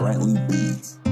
Rightly Beats.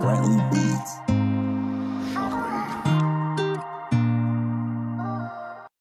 Brand beats.